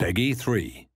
Peggy 3.